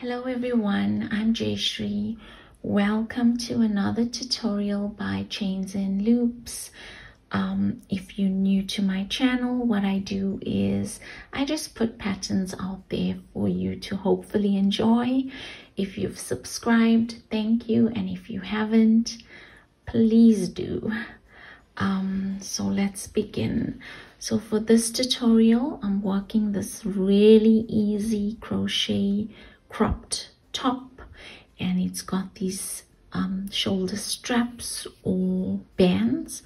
Hello everyone, I'm Jayashree. Welcome to another tutorial by Chains and Loops. Um, if you're new to my channel, what I do is I just put patterns out there for you to hopefully enjoy. If you've subscribed, thank you. And if you haven't, please do. Um, so let's begin. So for this tutorial, I'm working this really easy crochet cropped top and it's got these um, shoulder straps or bands.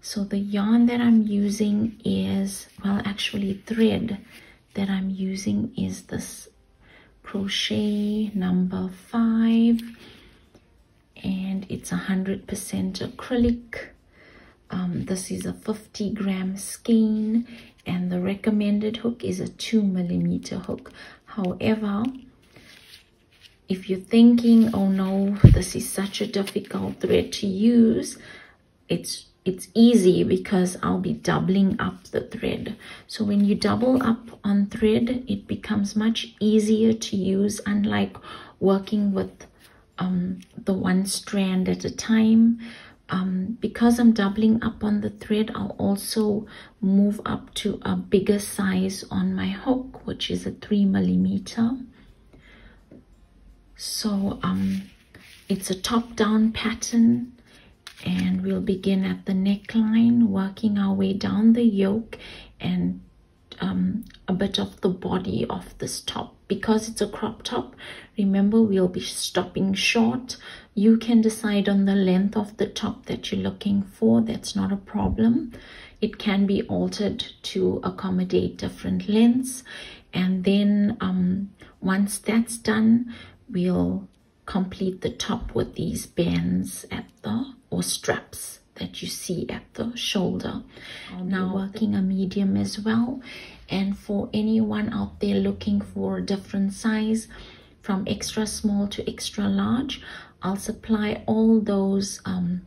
So the yarn that I'm using is well actually thread that I'm using is this crochet number five and it's a hundred percent acrylic. Um, this is a 50 gram skein and the recommended hook is a two millimeter hook. However if you're thinking oh no this is such a difficult thread to use it's it's easy because I'll be doubling up the thread. So when you double up on thread it becomes much easier to use unlike working with um, the one strand at a time. Um, because I'm doubling up on the thread I'll also move up to a bigger size on my hook which is a three millimeter so um, it's a top-down pattern and we'll begin at the neckline working our way down the yoke and um, a bit of the body of this top. Because it's a crop top remember we'll be stopping short. You can decide on the length of the top that you're looking for that's not a problem. It can be altered to accommodate different lengths. And then um, once that's done we'll complete the top with these bands at the or straps that you see at the shoulder. Now working a medium as well. And for anyone out there looking for a different size from extra small to extra large i'll supply all those um,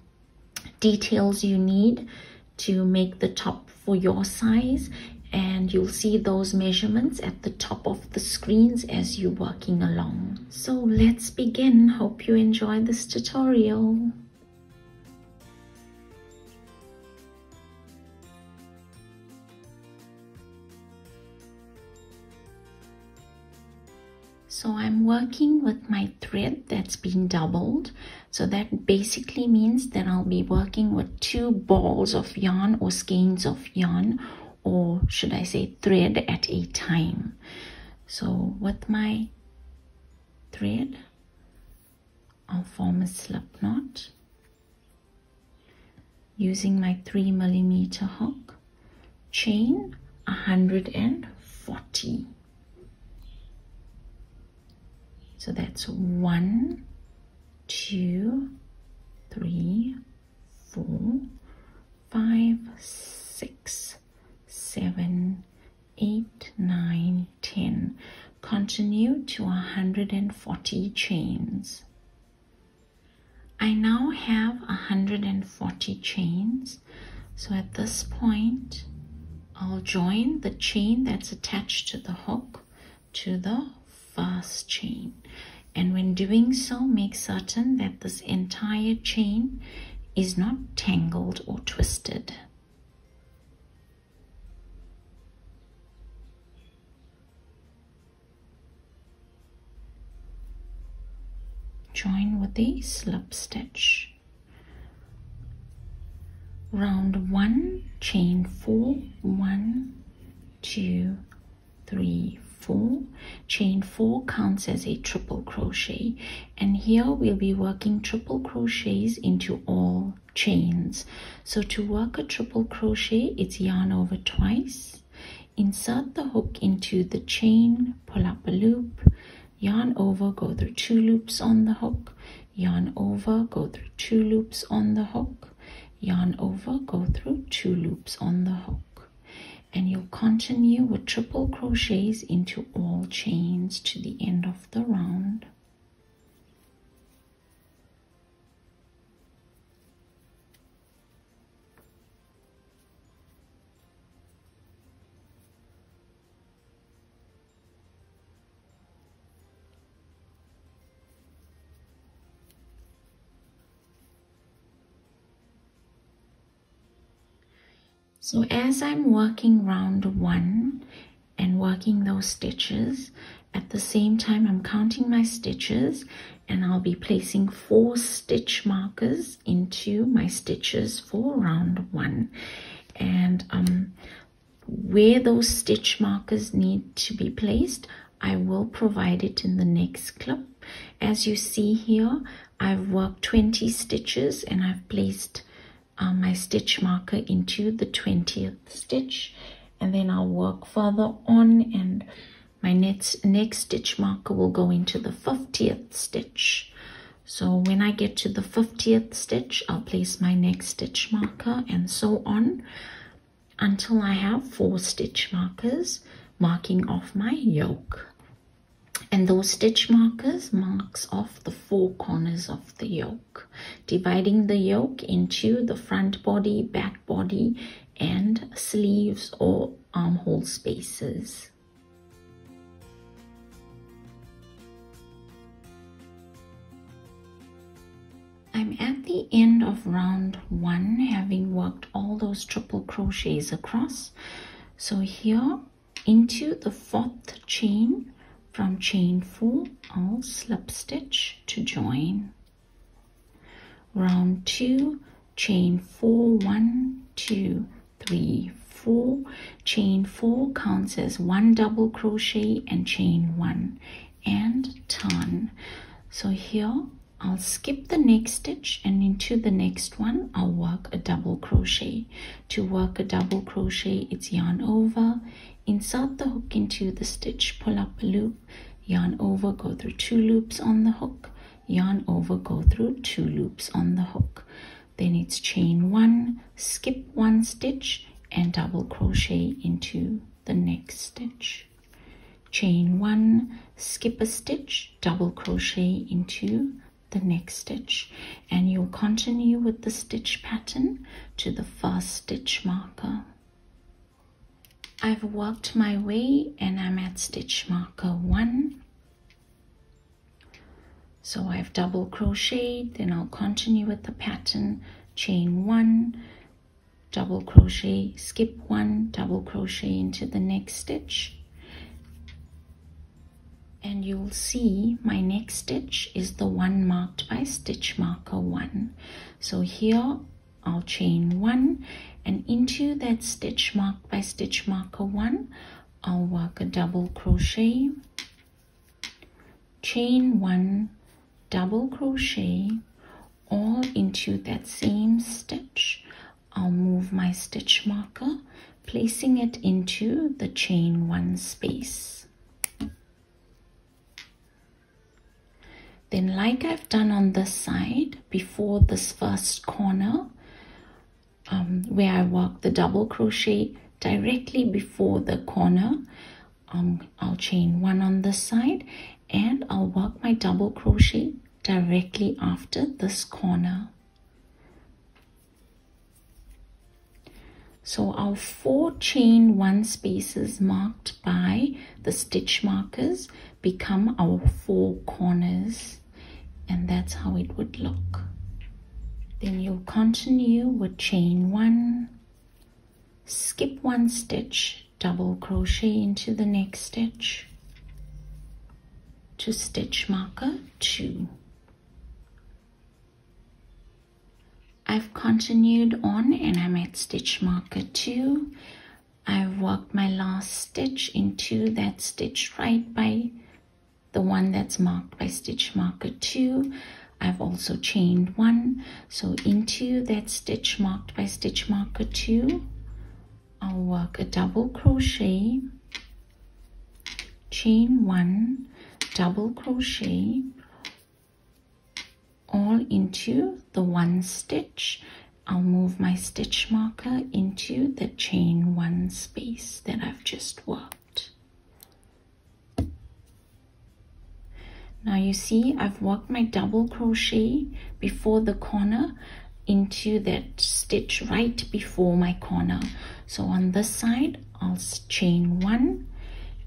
details you need to make the top for your size and you'll see those measurements at the top of the screens as you're working along. So let's begin. Hope you enjoy this tutorial. So I'm working with my thread that's been doubled. So that basically means that I'll be working with two balls of yarn or skeins of yarn or should I say thread at a time. So with my thread, I'll form a slip knot using my three millimeter hook, chain 140. So that's one, two, three, four, five, six, seven, eight, nine, ten. Continue to 140 chains. I now have 140 chains. So at this point, I'll join the chain that's attached to the hook to the first chain. And when doing so, make certain that this entire chain is not tangled or twisted. Join with a slip stitch. Round one, chain four, one, two, three, four. Chain four counts as a triple crochet. And here we'll be working triple crochets into all chains. So to work a triple crochet it's yarn over twice. Insert the hook into the chain pull up a loop yarn over go through two loops on the hook. Yarn over go through two loops on the hook. Yarn over go through two loops on the hook. And you'll continue with triple crochets into all chains to the end of the round So as I'm working round one and working those stitches, at the same time I'm counting my stitches and I'll be placing four stitch markers into my stitches for round one. And um, where those stitch markers need to be placed, I will provide it in the next clip. As you see here, I've worked 20 stitches and I've placed um, my stitch marker into the 20th stitch and then I'll work further on and my next, next stitch marker will go into the 50th stitch. So when I get to the 50th stitch, I'll place my next stitch marker and so on until I have four stitch markers marking off my yoke. And those stitch markers marks off the four corners of the yoke, dividing the yoke into the front body, back body, and sleeves or armhole spaces. I'm at the end of round one having worked all those triple crochets across so here into the fourth chain from chain 4 I'll slip stitch to join. Round 2 chain 4 1 2 3 4 chain 4 counts as one double crochet and chain 1 and turn so here I'll skip the next stitch and into the next one I'll work a double crochet. To work a double crochet it's yarn over insert the hook into the stitch pull up a loop yarn over go through two loops on the hook yarn over go through two loops on the hook. Then it's chain one skip one stitch and double crochet into the next stitch. Chain one skip a stitch double crochet into the next stitch. And you'll continue with the stitch pattern to the first stitch marker. I've worked my way and I'm at stitch marker 1. So I've double crocheted, then I'll continue with the pattern, chain 1, double crochet, skip 1, double crochet into the next stitch, and you'll see my next stitch is the one marked by stitch marker 1 so here I'll chain 1 and into that stitch mark by stitch marker 1 I'll work a double crochet. Chain 1 double crochet all into that same stitch. I'll move my stitch marker placing it into the chain 1 space. Then like I've done on this side before this first corner um, where I work the double crochet directly before the corner, um, I'll chain one on this side and I'll work my double crochet directly after this corner. So our four chain one spaces marked by the stitch markers become our four corners. And that's how it would look then you'll continue with chain one skip one stitch double crochet into the next stitch to stitch marker 2 I've continued on and I'm at stitch marker 2 I've worked my last stitch into that stitch right by the one that's marked by stitch marker 2 I've also chained one. So into that stitch marked by stitch marker 2 I'll work a double crochet. Chain one double crochet all into the one stitch. I'll move my stitch marker into the chain one space that I've just worked now you see I've worked my double crochet before the corner into that stitch right before my corner. So on this side I'll chain one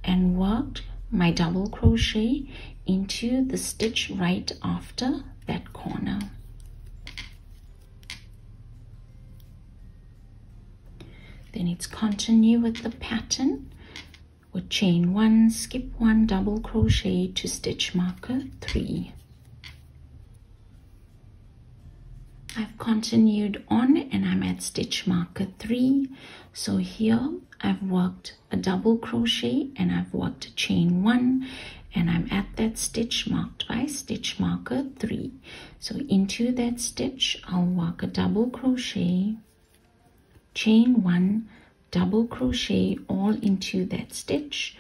and worked my double crochet into the stitch right after that corner. Then it's continue with the pattern with chain one skip one double crochet to stitch marker three. I've continued on and I'm at stitch marker three. So here I've worked a double crochet and I've worked a chain one and I'm at that stitch marked by stitch marker three. So into that stitch I'll work a double crochet chain one double crochet all into that stitch.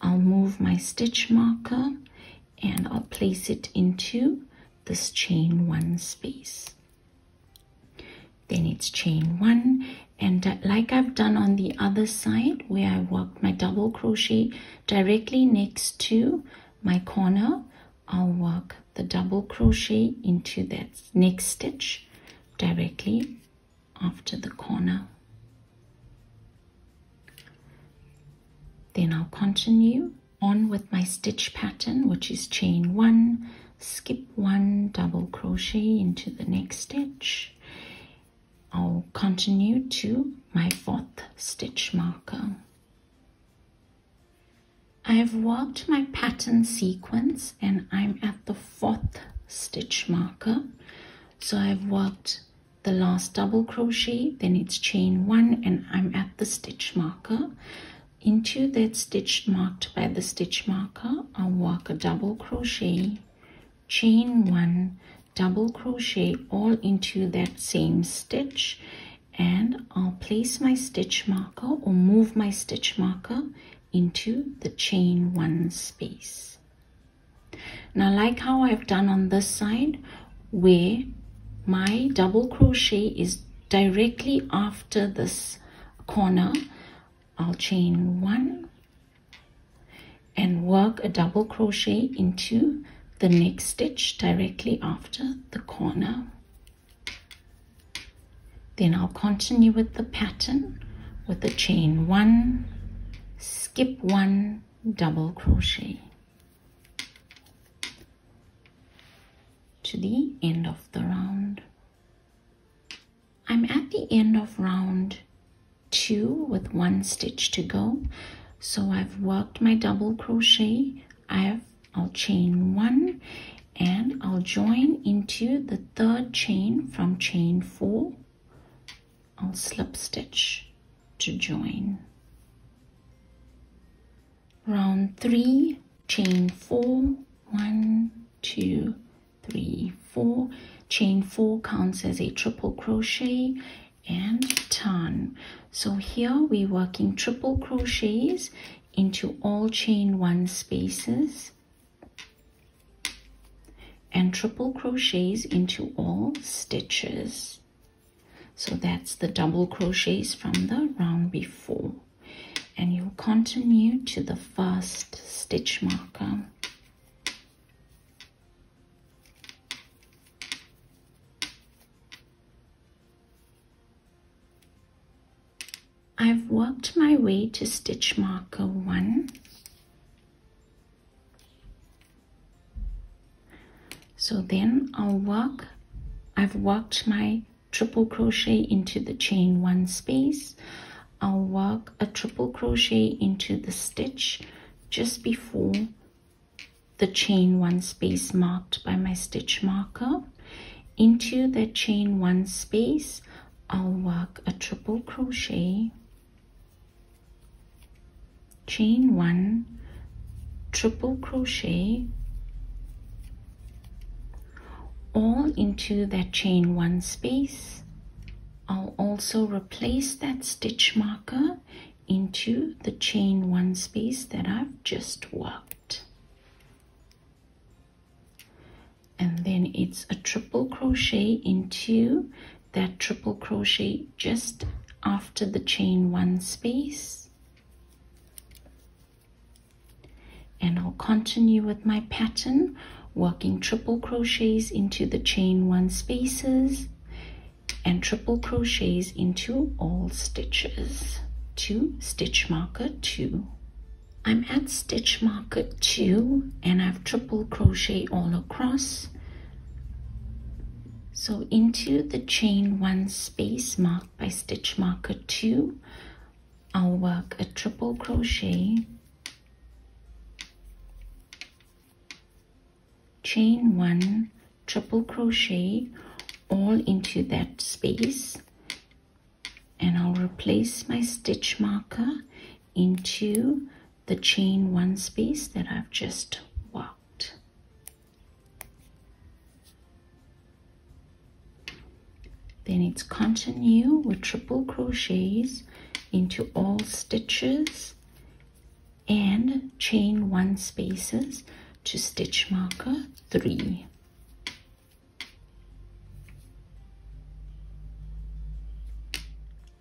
I'll move my stitch marker and I'll place it into this chain one space. Then it's chain one. And uh, like I've done on the other side where I worked my double crochet directly next to my corner I'll work the double crochet into that next stitch directly after the corner then I'll continue on with my stitch pattern which is chain one skip one double crochet into the next stitch I'll continue to my fourth stitch marker. I've worked my pattern sequence and I'm at the fourth stitch marker. So I've worked the last double crochet, then it's chain one and I'm at the stitch marker. Into that stitch marked by the stitch marker, I'll work a double crochet, chain one, double crochet all into that same stitch and I'll place my stitch marker or move my stitch marker into the chain one space. Now like how I've done on this side where my double crochet is directly after this corner, I'll chain one and work a double crochet into the next stitch directly after the corner. Then I'll continue with the pattern with the chain one, skip one, double crochet to the end of the round. I'm at the end of round two with one stitch to go. So I've worked my double crochet. I've I'll chain one and I'll join into the third chain from chain four. I'll slip stitch to join. Round three, chain four, one, two, three, four. Chain four counts as a triple crochet and turn. So here we're working triple crochets into all chain one spaces and triple crochets into all stitches. So that's the double crochets from the round before. And you'll continue to the first stitch marker I've worked my way to stitch marker 1 so then I'll work I've worked my triple crochet into the chain one space. I'll work a triple crochet into the stitch just before the chain one space marked by my stitch marker. Into that chain one space I'll work a triple crochet chain one triple crochet all into that chain one space. I'll also replace that stitch marker into the chain one space that I've just worked. And then it's a triple crochet into that triple crochet just after the chain one space. And I'll continue with my pattern working triple crochets into the chain one spaces and triple crochets into all stitches. To stitch marker 2 I'm at stitch marker 2 and I've triple crochet all across. So into the chain one space marked by stitch marker two, I'll work a triple crochet, chain one, triple crochet all into that space and I'll replace my stitch marker into the chain one space that I've just worked. Then it's continue with triple crochets into all stitches and chain one spaces to stitch marker three.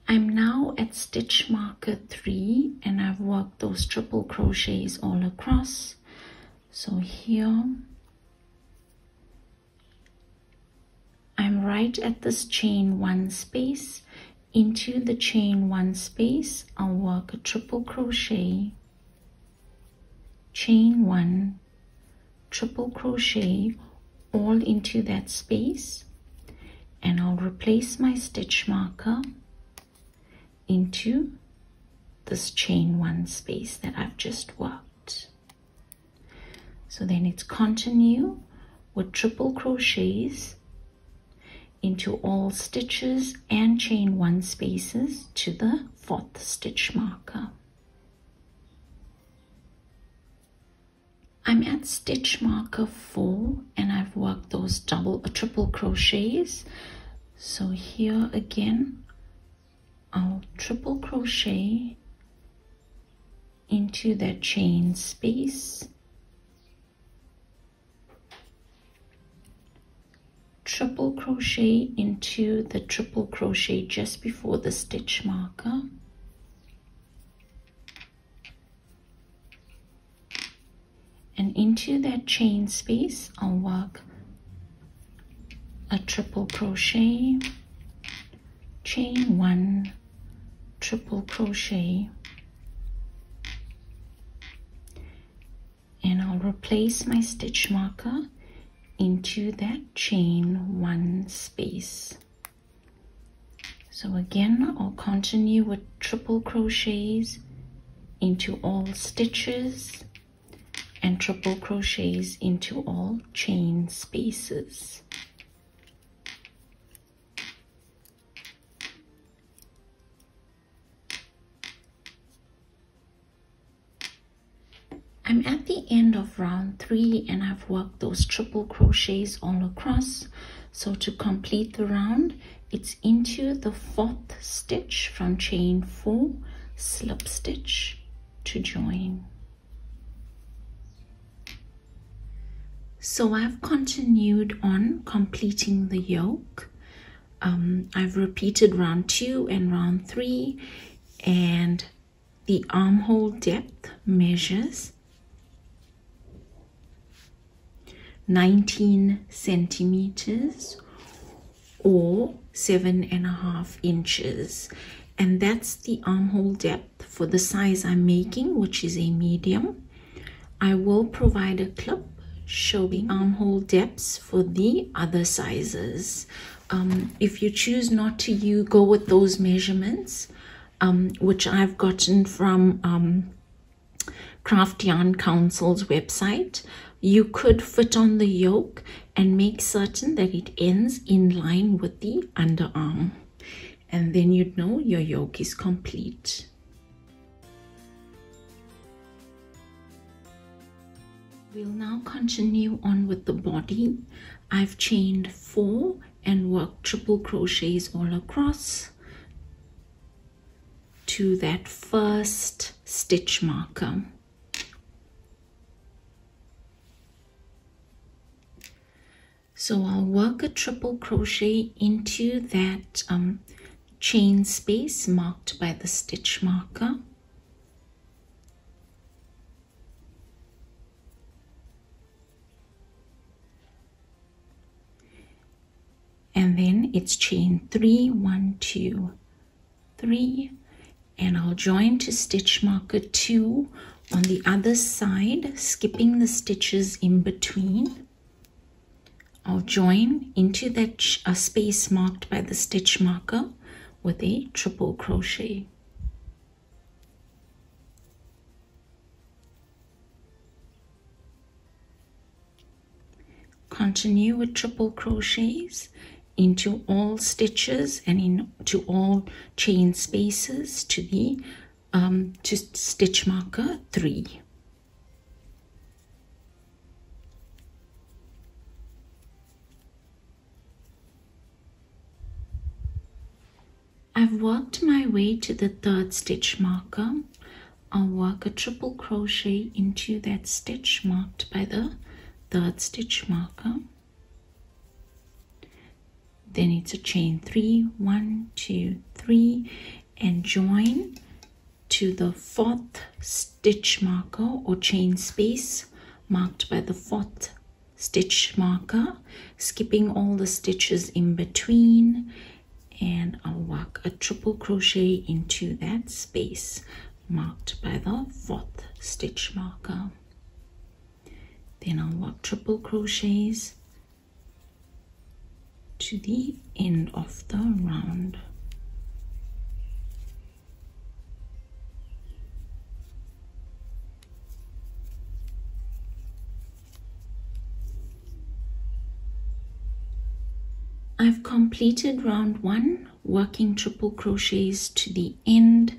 I'm now at stitch marker 3 and I've worked those triple crochets all across. So here I'm right at this chain 1 space. Into the chain 1 space I'll work a triple crochet, chain 1, triple crochet all into that space and I'll replace my stitch marker into this chain one space that I've just worked. So then it's continue with triple crochets into all stitches and chain one spaces to the fourth stitch marker. I'm at stitch marker 4 and I've worked those double uh, triple crochets. So here again I'll triple crochet into that chain space triple crochet into the triple crochet just before the stitch marker and into that chain space I'll work a triple crochet. Chain one triple crochet. And I'll replace my stitch marker into that chain one space. So again I'll continue with triple crochets into all stitches and triple crochets into all chain spaces I'm at the end of round three and I've worked those triple crochets all across. So to complete the round, it's into the fourth stitch from chain four, slip stitch to join. So I've continued on completing the yoke. Um, I've repeated round two and round three and the armhole depth measures 19 centimeters or seven and a half inches and that's the armhole depth for the size I'm making which is a medium I will provide a clip showing armhole depths for the other sizes um, if you choose not to you go with those measurements um, which I've gotten from um, Craft Yarn Council's website you could fit on the yoke and make certain that it ends in line with the underarm. And then you'd know your yoke is complete. We'll now continue on with the body. I've chained four and worked triple crochets all across to that first stitch marker. So I'll work a triple crochet into that um, chain space marked by the stitch marker. And then it's chain three, one, two, three, and I'll join to stitch marker two on the other side, skipping the stitches in between. I'll join into that space marked by the stitch marker with a triple crochet. Continue with triple crochets into all stitches and into all chain spaces to the um, to stitch marker 3. I've worked my way to the third stitch marker. I'll work a triple crochet into that stitch marked by the third stitch marker. Then it's a chain three, one, two, three, and join to the fourth stitch marker or chain space marked by the fourth stitch marker, skipping all the stitches in between and I'll work a triple crochet into that space marked by the fourth stitch marker. Then I'll work triple crochets to the end of the round I've completed round one working triple crochets to the end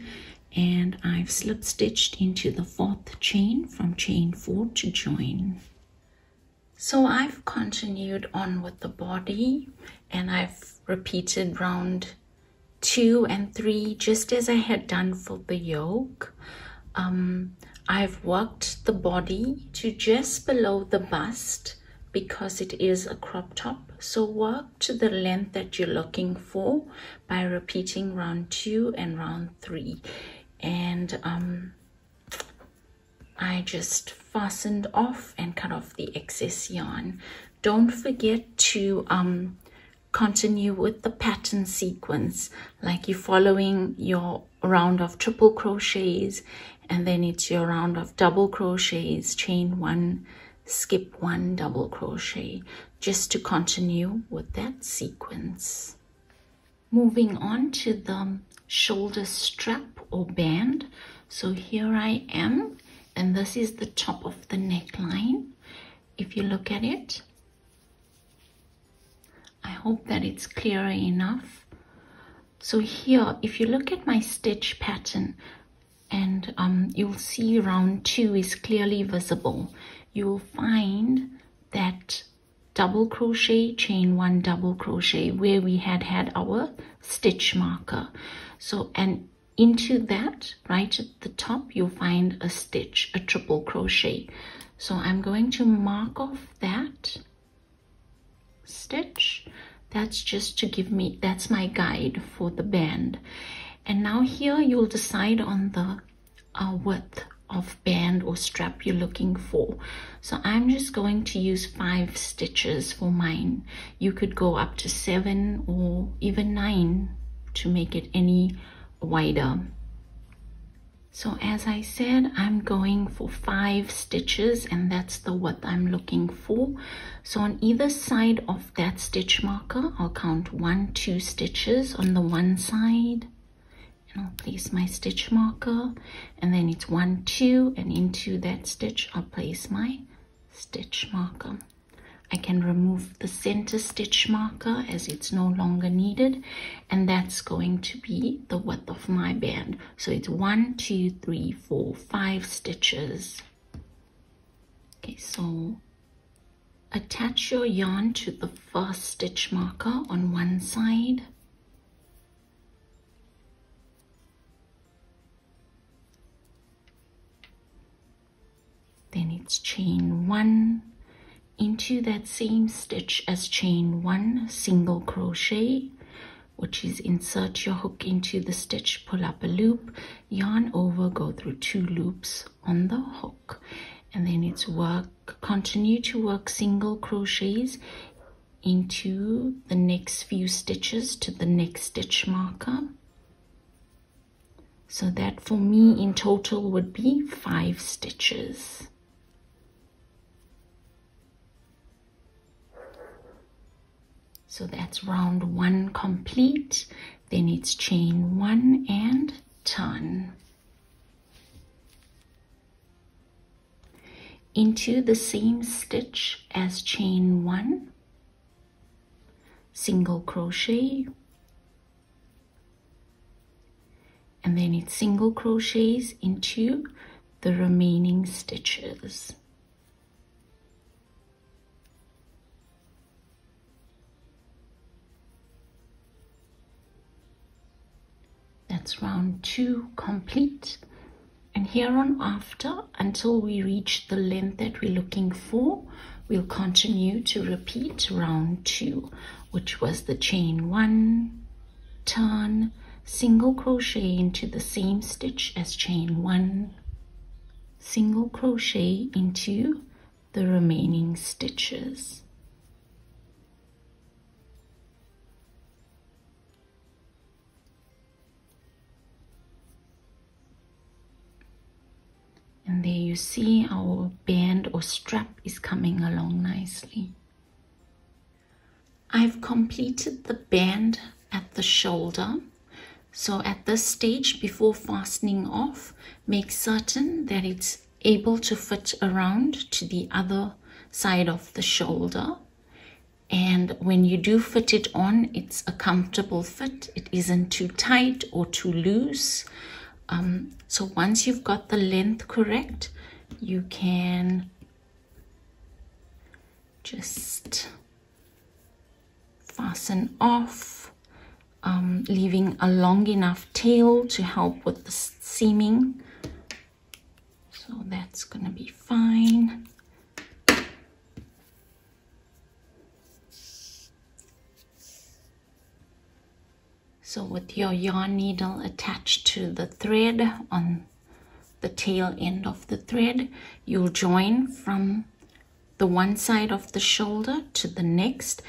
and I've slip stitched into the fourth chain from chain four to join. So I've continued on with the body and I've repeated round two and three just as I had done for the yoke. Um, I've worked the body to just below the bust because it is a crop top. So work to the length that you're looking for by repeating round two and round three. And um, I just fastened off and cut off the excess yarn. Don't forget to um, continue with the pattern sequence like you're following your round of triple crochets and then it's your round of double crochets chain one skip one double crochet just to continue with that sequence. Moving on to the shoulder strap or band. So here I am and this is the top of the neckline. If you look at it, I hope that it's clearer enough. So here, if you look at my stitch pattern, and um, you'll see round two is clearly visible you'll find that double crochet chain one double crochet where we had had our stitch marker so and into that right at the top you'll find a stitch a triple crochet so I'm going to mark off that stitch that's just to give me that's my guide for the band and now here you'll decide on the uh, width of band or strap you're looking for. So I'm just going to use five stitches for mine. You could go up to seven or even nine to make it any wider. So as I said, I'm going for five stitches and that's the width I'm looking for. So on either side of that stitch marker, I'll count one, two stitches on the one side, and I'll place my stitch marker and then it's one two and into that stitch I'll place my stitch marker I can remove the center stitch marker as it's no longer needed and that's going to be the width of my band. So it's one two three four five stitches. Okay so attach your yarn to the first stitch marker on one side. Then it's chain one into that same stitch as chain one single crochet which is insert your hook into the stitch pull up a loop yarn over go through two loops on the hook. And then it's work continue to work single crochets into the next few stitches to the next stitch marker. So that for me in total would be five stitches so that's round one complete. Then it's chain one and turn into the same stitch as chain one. Single crochet. And then it's single crochets into the remaining stitches that's round two complete. And here on after until we reach the length that we're looking for we'll continue to repeat round two which was the chain one turn single crochet into the same stitch as chain one single crochet into the remaining stitches and there you see our band or strap is coming along nicely. I've completed the band at the shoulder. So at this stage before fastening off make certain that it's able to fit around to the other side of the shoulder. And when you do fit it on it's a comfortable fit. It isn't too tight or too loose um, so once you've got the length correct, you can just fasten off, um, leaving a long enough tail to help with the seaming. So that's to be fine. So with your yarn needle attached to the thread on the tail end of the thread, you'll join from the one side of the shoulder to the next,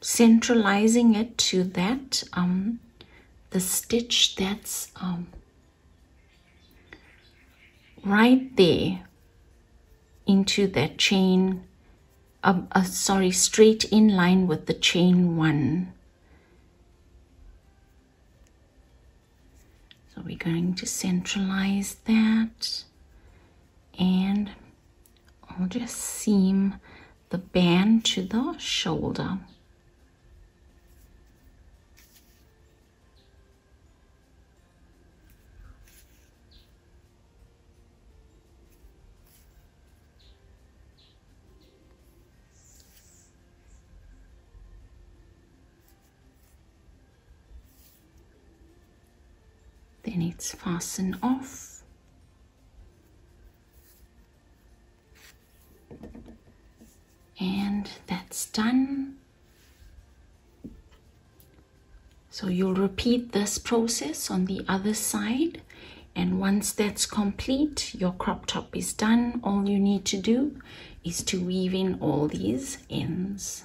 centralizing it to that, um, the stitch that's um, right there into that chain, uh, uh, sorry, straight in line with the chain one. We're going to centralize that and I'll just seam the band to the shoulder. It's fasten off. And that's done. So you'll repeat this process on the other side. And once that's complete your crop top is done. All you need to do is to weave in all these ends